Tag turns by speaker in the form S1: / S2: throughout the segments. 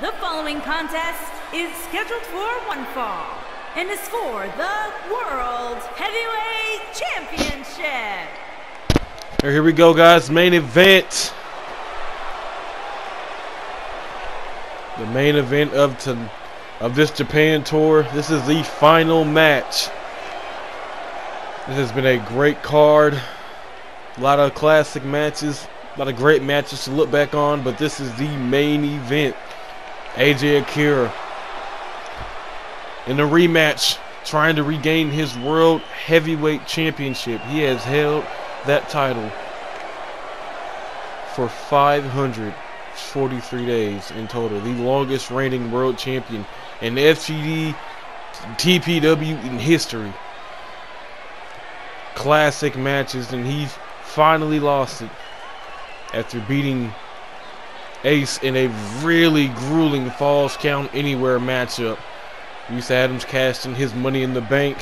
S1: The following contest is scheduled for one fall and is for the World Heavyweight Championship.
S2: Here we go, guys. Main event. The main event of to, of this Japan tour. This is the final match. This has been a great card. A lot of classic matches. A lot of great matches to look back on, but this is the main event. AJ Akira in a rematch trying to regain his World Heavyweight Championship. He has held that title for 543 days in total. The longest reigning world champion in FGD TPW in history. Classic matches, and he finally lost it after beating Ace in a really grueling Falls Count Anywhere matchup. Reese Adams casting his money in the bank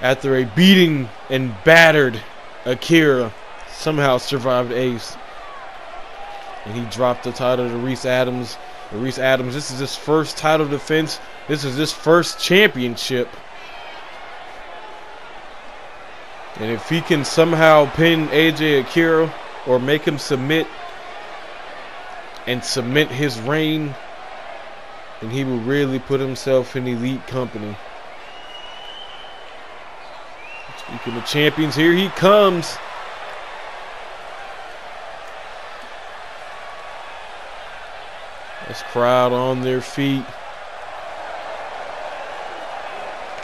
S2: after a beating and battered Akira somehow survived Ace. And he dropped the title to Reese Adams. Reese Adams, this is his first title defense. This is his first championship. And if he can somehow pin AJ Akira or make him submit and cement his reign, and he will really put himself in elite company. Speaking of champions, here he comes. This crowd on their feet.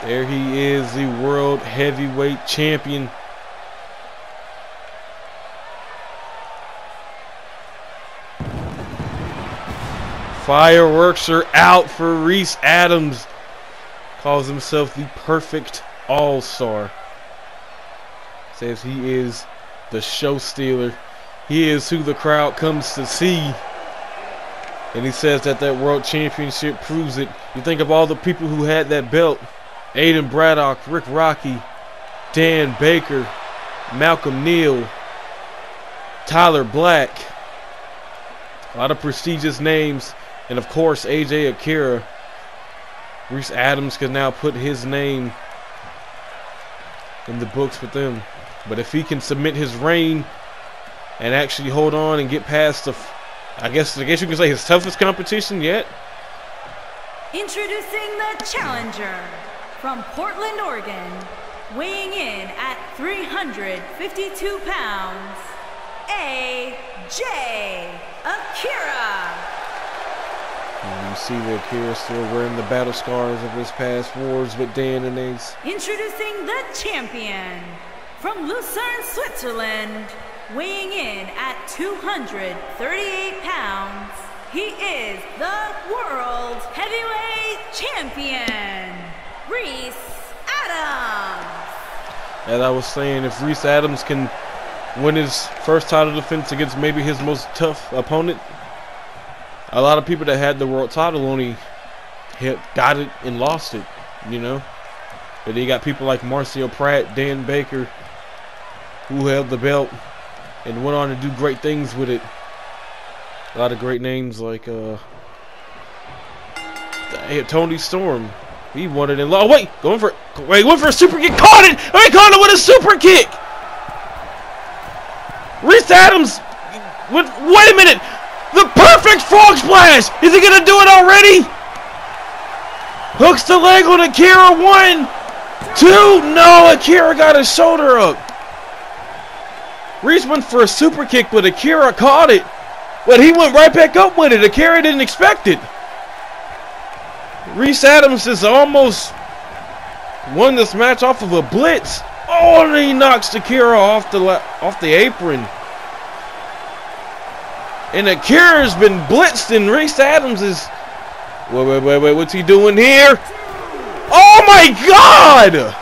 S2: There he is, the world heavyweight champion. Fireworks are out for Reese Adams. Calls himself the perfect all-star. Says he is the show stealer. He is who the crowd comes to see. And he says that that world championship proves it. You think of all the people who had that belt. Aiden Braddock, Rick Rocky, Dan Baker, Malcolm Neal, Tyler Black. A lot of prestigious names. And of course, AJ Akira. Reese Adams can now put his name in the books with them. But if he can submit his reign and actually hold on and get past the, I guess, I guess you can say his toughest competition yet.
S1: Introducing the challenger from Portland, Oregon, weighing in at 352 pounds, AJ Akira.
S2: And you see that Akira still wearing the battle scars of his past wars with Dan and Ace.
S1: Introducing the champion from Lucerne, Switzerland, weighing in at 238 pounds. He is the World Heavyweight Champion, Reese Adams.
S2: As I was saying, if Reese Adams can win his first title defense against maybe his most tough opponent, a lot of people that had the world title only hit, got it and lost it, you know. But you got people like Marcio Pratt, Dan Baker, who held the belt and went on to do great things with it. A lot of great names like uh, Toni Storm. He won it in. Oh, wait, going for wait, went for a super kick, caught it. Wait, caught it with a super kick. Reese Adams. Wait, wait a minute. The perfect frog splash! Is he gonna do it already? Hooks the leg on Akira. One, two. No, Akira got his shoulder up. Reese went for a super kick, but Akira caught it. But he went right back up with it. Akira didn't expect it. Reese Adams is almost won this match off of a blitz. Oh, and he knocks Akira off the off the apron. And the cure has been blitzed, and Reese Adams is. Wait, wait, wait, wait. What's he doing here? Oh my God!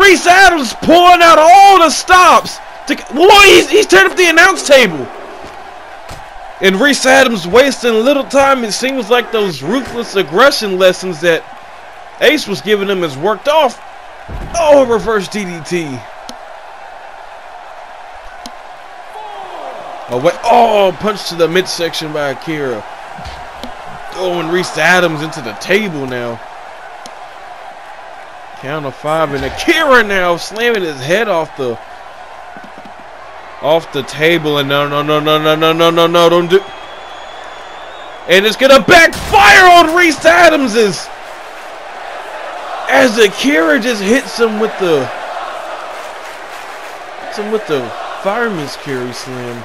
S2: Reese Adams pulling out all the stops. To, well, he's, he's turned up the announce table. And Reese Adams wasting little time. It seems like those ruthless aggression lessons that Ace was giving him has worked off. Oh, reverse DDT. Oh, wait. Oh, punch to the midsection by Akira. Oh, and Reese Adams into the table now. Count of five, and Akira now slamming his head off the off the table, and no, no, no, no, no, no, no, no, no, don't do. And it's gonna backfire on Reese Adams's as Akira just hits him with the hits him with the fireman's carry slam.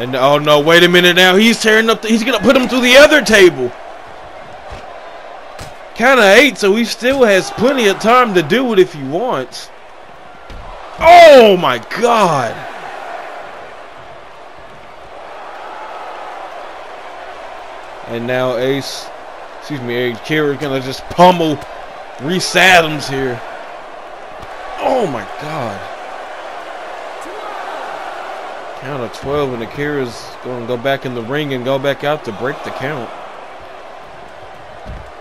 S2: And oh no, wait a minute now. He's tearing up. The, he's gonna put him through the other table. Kind of eight, so he still has plenty of time to do it if he wants. Oh my God! And now Ace, excuse me, Ace Kira's gonna just pummel Reese Adams here. Oh my God! Count of 12 and Akira's going to go back in the ring and go back out to break the count.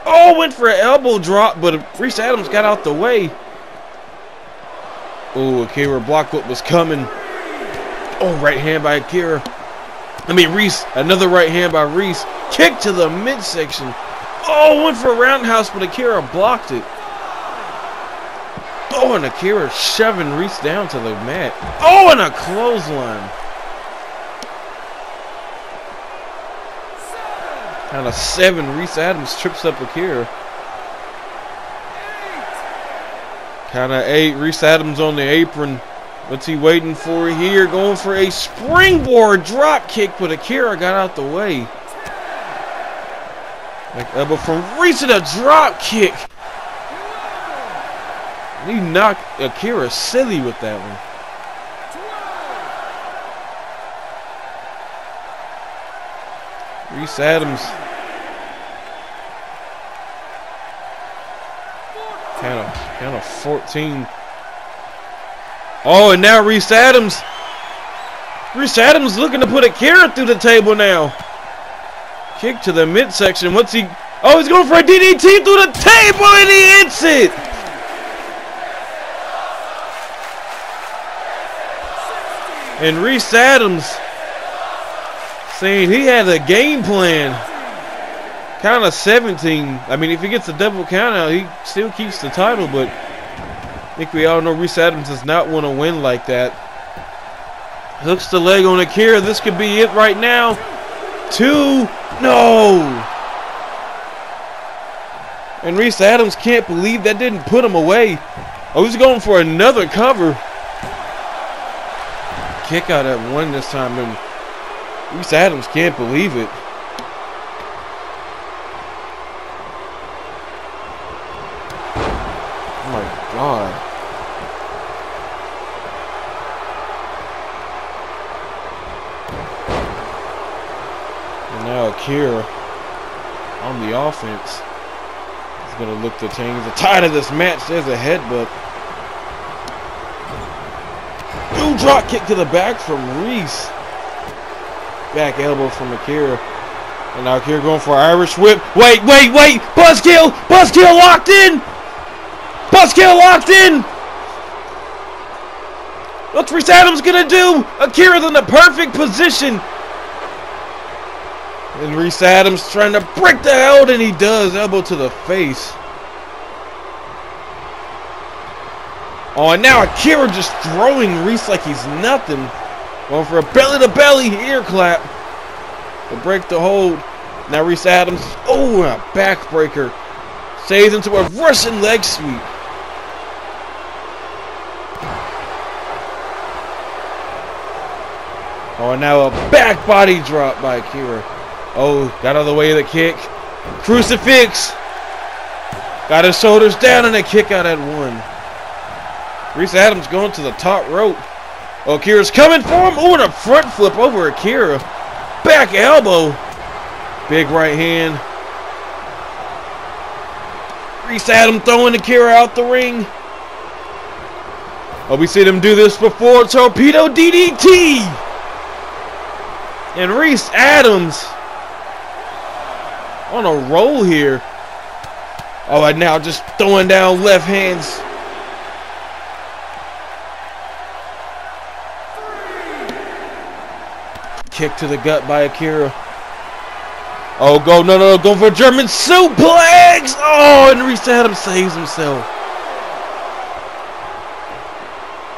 S2: Oh, went for an elbow drop, but Reese Adams got out the way. Oh, Akira blocked what was coming. Oh, right hand by Akira. I mean, Reese, another right hand by Reese. Kick to the midsection. Oh, went for a roundhouse, but Akira blocked it. Oh, and Akira shoving Reese down to the mat. Oh, and a clothesline. Count of seven. Reese Adams trips up Akira. Count of eight. Reese Adams on the apron. What's he waiting for here? Going for a springboard drop kick, but Akira got out the way. Like elbow from Reese a drop kick. He knocked Akira silly with that one. Reese Adams. Count of, count of 14. Oh, and now Reese Adams. Reese Adams looking to put Akira through the table now. Kick to the midsection. What's he? Oh, he's going for a DDT through the table and he hits it. And Reese Adams saying he had a game plan. Count of 17. I mean, if he gets a double count out, he still keeps the title, but I think we all know Reese Adams does not want to win like that. Hooks the leg on Akira. This could be it right now. Two. No. And Reese Adams can't believe that didn't put him away. Oh, he's going for another cover. Kick out at one this time, and Reese Adams can't believe it. Oh my god. And now Akira on the offense. He's gonna look to change the tide of this match. There's a headbutt. New drop kick to the back from Reese. Back elbow from Akira. And now Akira going for Irish whip. Wait, wait, wait! Buzzkill! Buzzkill locked in! Buzzkill locked in! What's Reese Adams gonna do? Akira's in the perfect position. And Reese Adams trying to break the held, and he does. Elbow to the face. Oh, and now Akira just throwing Reese like he's nothing. Going for a belly to belly ear clap to break the hold. Now Reese Adams, oh, a backbreaker. Saves into a Russian leg sweep. Oh, and now a back body drop by Akira. Oh, got out of the way of the kick. Crucifix. Got his shoulders down and a kick out at one. Reese Adams going to the top rope. Akira's coming for him. Oh, and a front flip over Akira. Back elbow. Big right hand. Reese Adams throwing Akira out the ring. Oh, we seen him do this before. Torpedo DDT. And Reese Adams on a roll here. Oh, and now just throwing down left hands. Kick to the gut by Akira. Oh, go, no, no, no, go for a German suplex! Oh, and Reese Adams saves himself.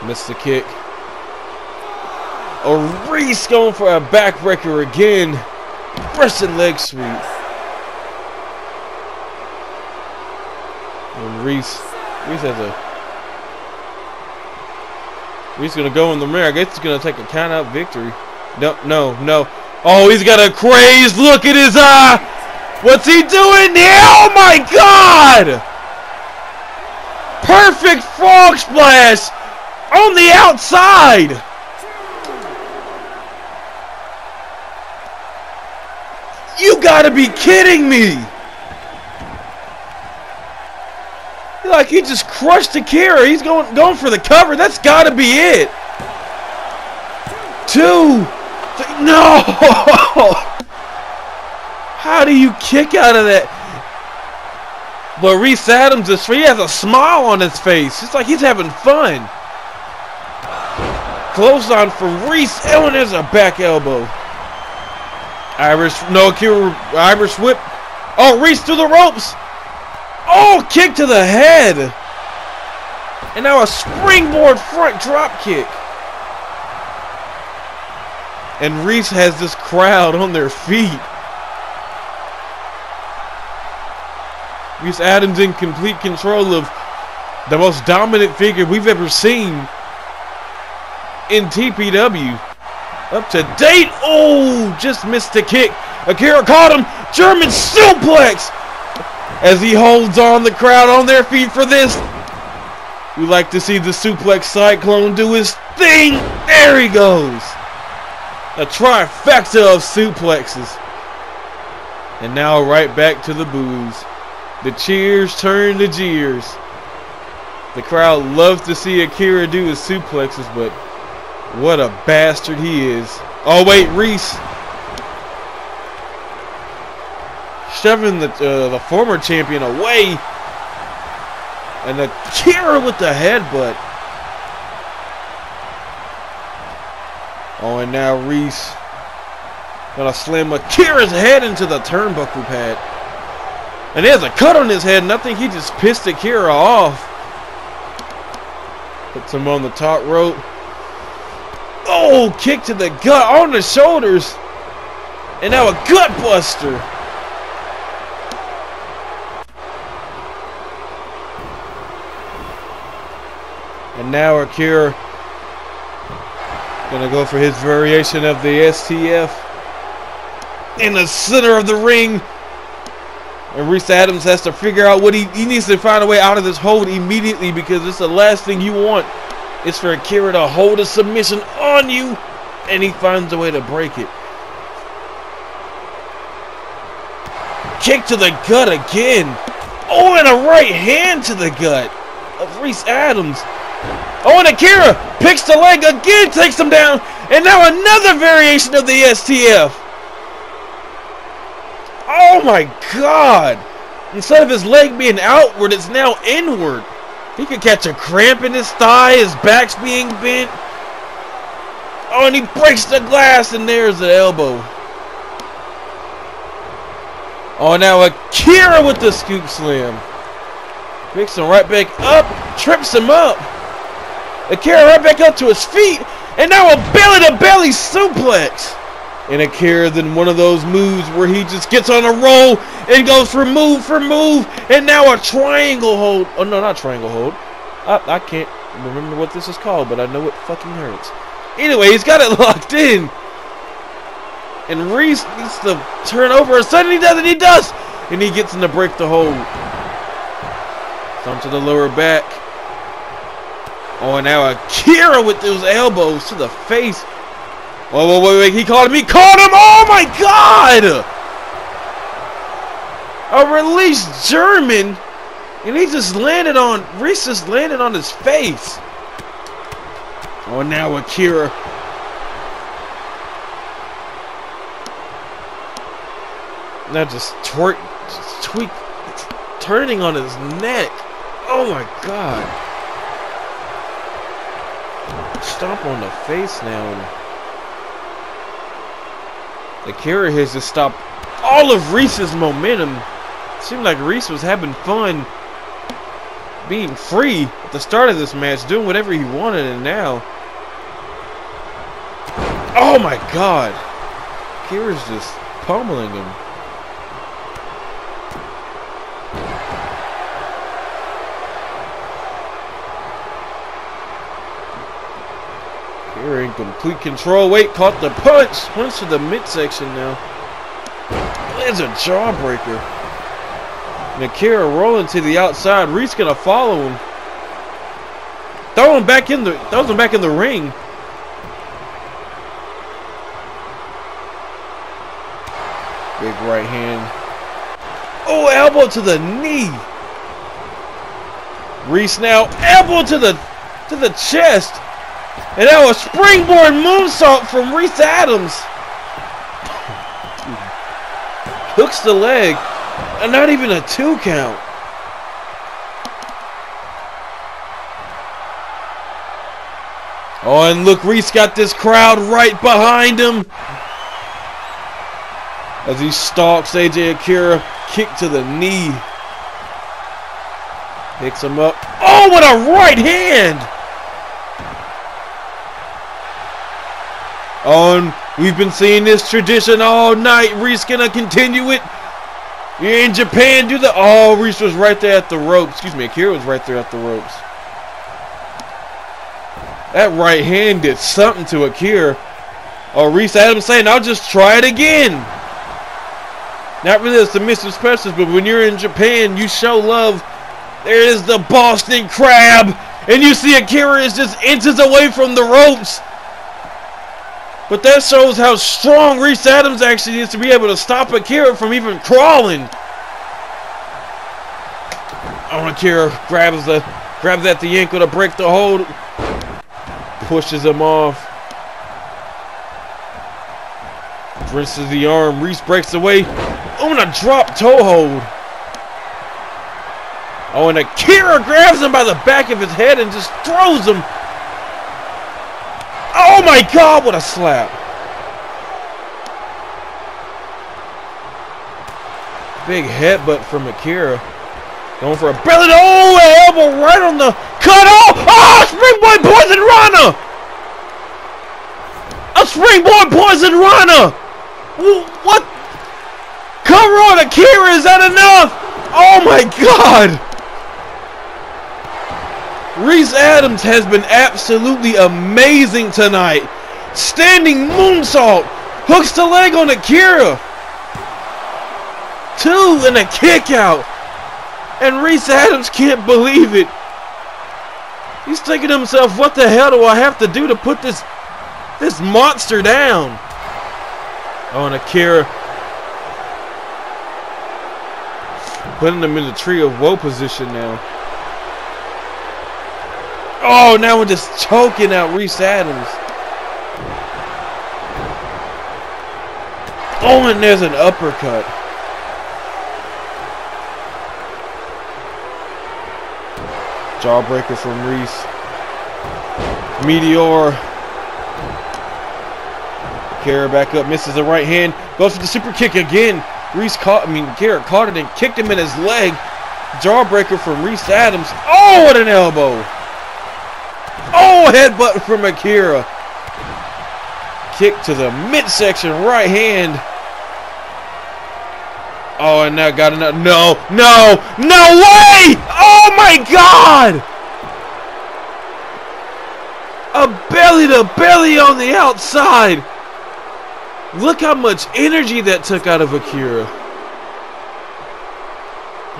S2: Missed the kick. Oh, Reese going for a backbreaker again. Pressing leg sweep. And Reese, Reese has a He's gonna go in the mirror. I guess he's gonna take a count out victory. No, no, no. Oh, he's got a crazed look in his eye. What's he doing here? Oh my God! Perfect frog splash on the outside. You gotta be kidding me! like he just crushed Akira. He's going going for the cover. That's got to be it. Two. No. How do you kick out of that? Reese Adams is free. he has a smile on his face. It's like he's having fun. Close on for Reese. And there's a back elbow. Irish, no, Irish whip. Oh, Reese through the ropes. Oh, kick to the head. And now a springboard front drop kick. And Reese has this crowd on their feet. Reese Adams in complete control of the most dominant figure we've ever seen in TPW. Up to date. Oh, just missed the kick. Akira caught him. German suplex as he holds on the crowd on their feet for this. We like to see the suplex cyclone do his thing. There he goes. A trifecta of suplexes. And now right back to the boos. The cheers turn to jeers. The crowd loves to see Akira do his suplexes, but what a bastard he is. Oh wait, Reese shoving the uh, the former champion away. And the Kira with the headbutt. Oh, and now Reese gonna slam Akira's head into the turnbuckle pad. And there's a cut on his head. Nothing. He just pissed Akira off. Puts him on the top rope. Oh, kick to the gut on the shoulders. And now a gut buster. And now Akira gonna go for his variation of the STF in the center of the ring. And Reese Adams has to figure out what he, he needs to find a way out of this hold immediately because it's the last thing you want is for Akira to hold a submission on you and he finds a way to break it. Kick to the gut again. Oh, and a right hand to the gut of Reese Adams. Oh, and Akira picks the leg again, takes him down, and now another variation of the STF. Oh my god! Instead of his leg being outward, it's now inward. He could catch a cramp in his thigh, his back's being bent. Oh, and he breaks the glass, and there's the elbow. Oh, now Akira with the scoop slam. Picks him right back up, trips him up. Akira right back up to his feet, and now a belly-to-belly suplex. And Akira then one of those moves where he just gets on a roll and goes for move for move, and now a triangle hold. Oh no, not triangle hold. I, I can't remember what this is called, but I know it fucking hurts. Anyway, he's got it locked in. And Reese needs to turn over. And suddenly he does, and he does. And he gets in to break the hold. Come to the lower back. Oh, uh, and now Akira with those elbows to the face. Oh, wait, wait, wait. He caught him. He caught him. Oh, my God. A released German. And he just landed on, Reese just landed on his face. Oh, now Akira. Now just twerk, just tweak, turning on his neck. Oh my god stomp on the face now. The Akira has just stopped all of Reese's momentum. It seemed like Reese was having fun being free at the start of this match, doing whatever he wanted, and now. Oh my god! Akira's just pummeling him. Akira in complete control. Wait, caught the punch. Punch to the midsection now. There's a jawbreaker. Nakira rolling to the outside. Reese gonna follow him. Throw him back in the throws him back in the ring. Big right hand. Oh, elbow to the knee. Reese now elbow to the to the chest. And now a springboard moonsault from Reese Adams. Hooks the leg. And not even a two count. Oh, and look, Reese got this crowd right behind him. As he stalks AJ Akira, kick to the knee. Picks him up. Oh, what a right hand! Oh, and we've been seeing this tradition all night. Reese gonna continue it. In Japan, do the. Oh, Reese was right there at the ropes. Excuse me, Akira was right there at the ropes. That right hand did something to Akira. Oh, Reese Adams saying, I'll just try it again. Not really a submissive specialist, but when you're in Japan, you show love. There is the Boston Crab. And you see Akira is just inches away from the ropes. But that shows how strong Reese Adams actually is to be able to stop Akira from even crawling. Oh, Akira grabs the grabs at the ankle to break the hold. Pushes him off. Rinses the arm. Reese breaks away. Oh, and a drop toe hold. Oh, and Akira grabs him by the back of his head and just throws him Oh my god, what a slap! Big headbutt from Akira. Going for a belly. Oh, elbow right on the cut off. Oh, ah, springboard poison Rana! A springboard poison Rana! What? Cover on Akira, is that enough? Oh my god! Reese Adams has been absolutely amazing tonight. Standing moonsault. Hooks the leg on Akira. Two and a kick out. And Reese Adams can't believe it. He's thinking to himself, what the hell do I have to do to put this this monster down? Oh, and Akira putting him in the tree of woe position now. Oh, now we're just choking out Reese Adams. Oh, and there's an uppercut. Jawbreaker from Reese. Meteor. Kara back up, misses the right hand, goes for the super kick again. Reese caught, I mean, Kara caught it and kicked him in his leg. Jawbreaker from Reese Adams. Oh, what an elbow! Oh, headbutt from Akira. Kick to the midsection, right hand. Oh, and now got another. No, no, no way! Oh my God! A belly to belly on the outside. Look how much energy that took out of Akira.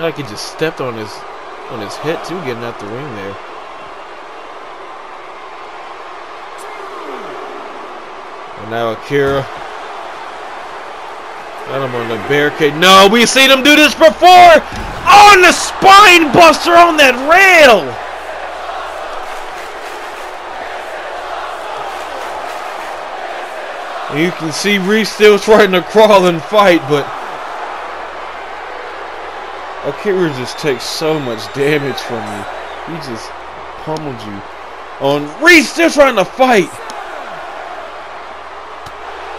S2: Like he just stepped on his on his head too, getting out the ring there. Now Akira. Got him on the barricade. No, we've seen him do this before! On the spine buster on that rail! You can see Reese still trying to crawl and fight, but Akira just takes so much damage from you. He just pummeled you. On Reese still trying to fight.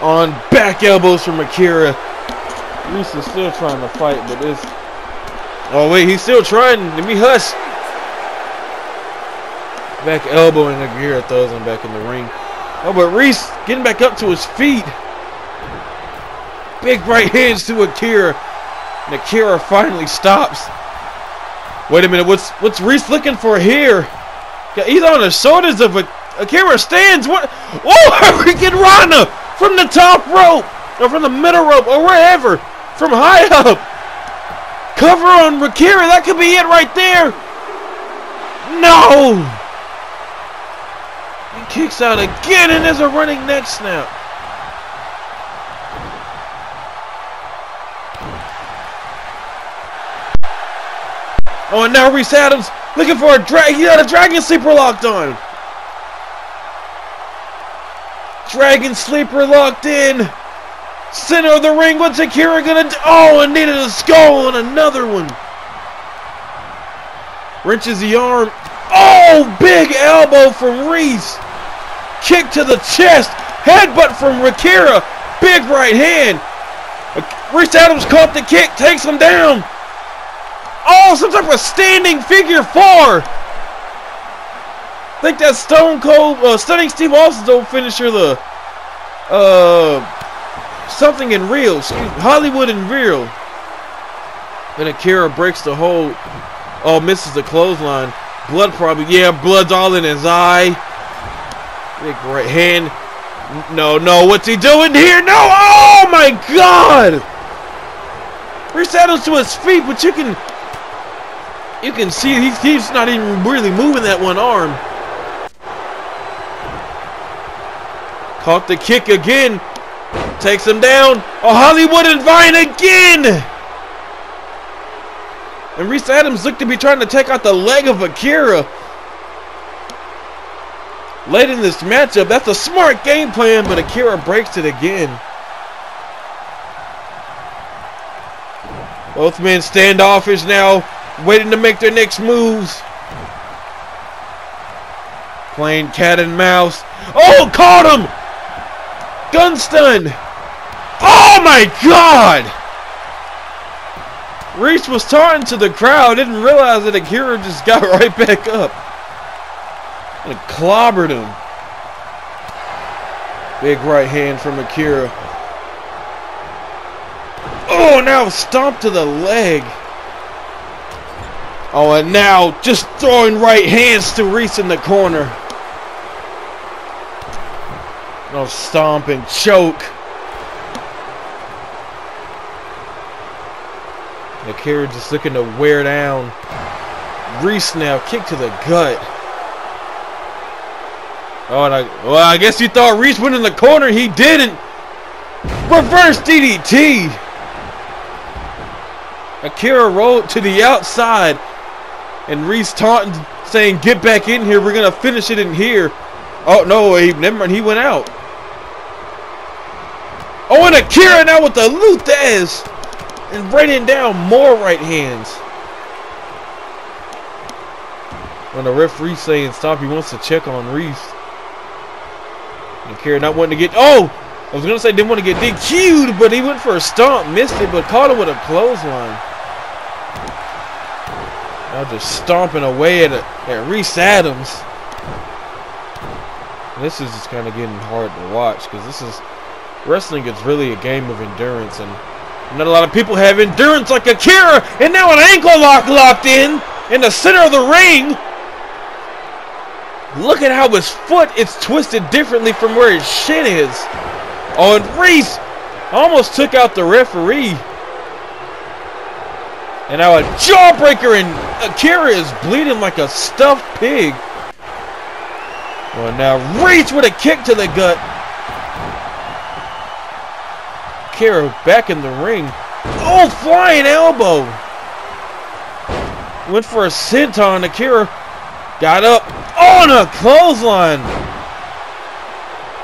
S2: On back elbows from Akira. Reese is still trying to fight, but this. Oh wait, he's still trying. Let me hush. Back elbow and Akira throws him back in the ring. Oh, but Reese getting back up to his feet. Big right hands to Akira. And Akira finally stops. Wait a minute, what's what's Reese looking for here? He's on the shoulders of a Akira stands. What? Whoa! Freaking Rana from the top rope or from the middle rope or wherever, from high up. Cover on Akira. That could be it right there. No. He kicks out again, and there's a running neck snap. Oh, and now Reese Adams looking for a drag. He got a dragon sleeper locked on. Dragon sleeper locked in. Center of the ring. What's Akira gonna do? Oh, and needed a skull on another one. Wrenches the arm. Oh, big elbow from Reese. Kick to the chest. Headbutt from Akira. Big right hand. Reese Adams caught the kick. Takes him down. Oh, some type of standing figure four. Think that's Stone Cold, uh, Stunning Steve Austin's old finisher, the, uh, something in real, Hollywood in real. And Akira breaks the hold. Oh, misses the clothesline. Blood probably, yeah, blood's all in his eye. Big right hand. No, no, what's he doing here? No, oh my God! Reese Adams to his feet, but you can you can see he's, he's not even really moving that one arm. Caught the kick again. Takes him down. Oh, Hollywood and Vine again! And Reese Adams looked to be trying to take out the leg of Akira. Late in this matchup, that's a smart game plan, but Akira breaks it again. Both men standoffish now waiting to make their next moves. Playing cat and mouse. Oh, caught him! Gun stun! Oh my god! Reese was taunting to the crowd, didn't realize that Akira just got right back up. And clobbered him. Big right hand from Akira. Oh, now stomp to the leg. Oh, and now just throwing right hands to Reese in the corner. Stomp and choke. Akira just looking to wear down. Reese now kick to the gut. Oh, and I, well, I guess you thought Reese went in the corner. He didn't. Reverse DDT. Akira rolled to the outside. And Reese taunting, saying, get back in here. We're going to finish it in here. Oh, no, he, never mind. He went out. Oh, and Akira now with the Lou Thesz. And raining down more right hands. When the referee saying stop, he wants to check on Reese. And Akira not wanting to get... Oh! I was going to say didn't want to get DQ'd, but he went for a stomp. Missed it, but caught him with a clothesline. Now just stomping away at, a, at Reese Adams. This is just kind of getting hard to watch because this is wrestling is really a game of endurance and not a lot of people have endurance like Akira and now an ankle lock locked in in the center of the ring. Look at how his foot is twisted differently from where his shin is. Oh, and Reese almost took out the referee. And now a jawbreaker and Akira is bleeding like a stuffed pig. Well, now Reese with a kick to the gut. Akira back in the ring. Oh, flying elbow. Went for a senton. Akira got up on a clothesline.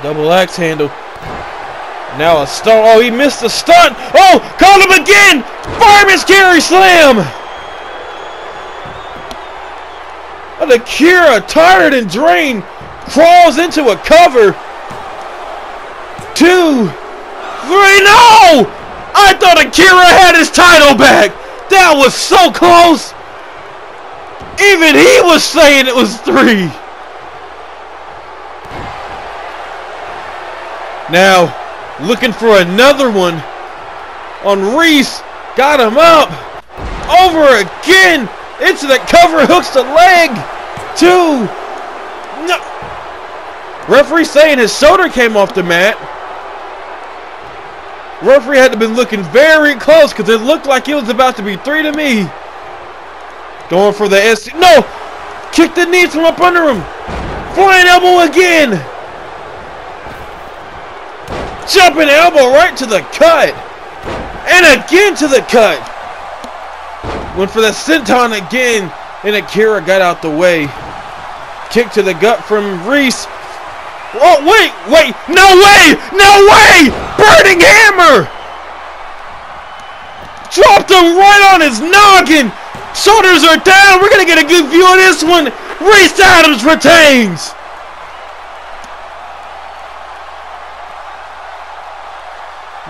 S2: Double axe handle. Now a stunt. Oh, he missed the stunt. Oh, caught him again. Fireman's carry slam. And Akira, tired and drained, crawls into a cover. Two. Three. No! I thought Akira had his title back. That was so close. Even he was saying it was three. Now, looking for another one on Reese. Got him up. Over again. Into the cover. Hooks the leg. Two. No. Referee saying his shoulder came off the mat. Referee had to been looking very close because it looked like it was about to be three to me. Going for the SC. No! Kick the knees from up under him. Flying elbow again. Jumping elbow right to the cut. And again to the cut. Went for the senton again. And Akira got out the way. Kick to the gut from Reese. Oh, wait, wait, no way, no way! Burning hammer! Dropped him right on his noggin! Shoulders are down, we're gonna get a good view of this one! Reese Adams retains!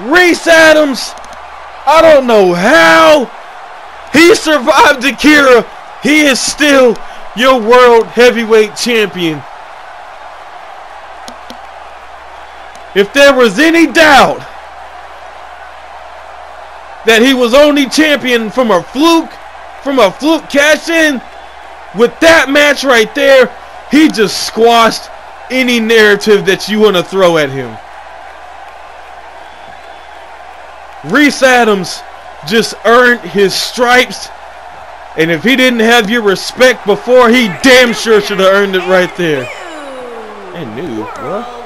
S2: Reese Adams, I don't know how he survived Akira. He is still your world heavyweight champion. If there was any doubt that he was only champion from a fluke, from a fluke cash in, with that match right there, he just squashed any narrative that you want to throw at him. Reese Adams just earned his stripes. And if he didn't have your respect before, he damn sure should have earned it right there. And new, what?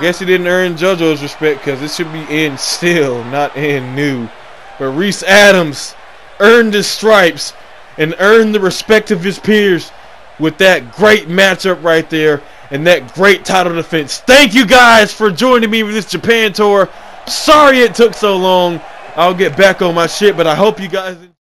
S2: Guess he didn't earn JoJo's respect because it should be in still, not in new. But Reese Adams earned his stripes and earned the respect of his peers with that great matchup right there and that great title defense. Thank you guys for joining me with this Japan tour. Sorry it took so long. I'll get back on my shit, but I hope you guys